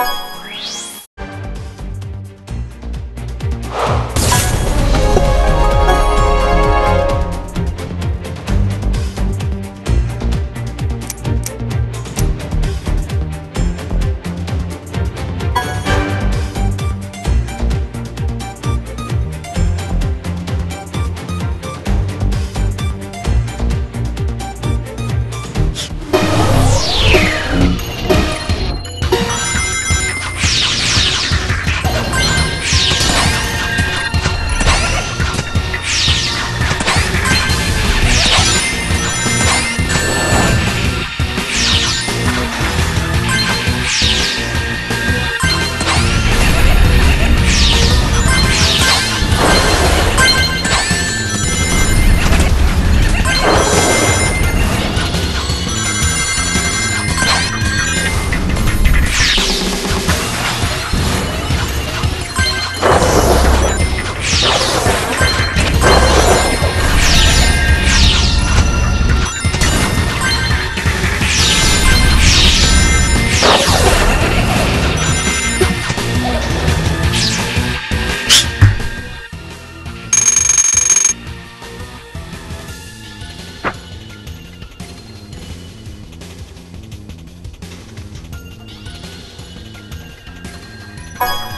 you Bye.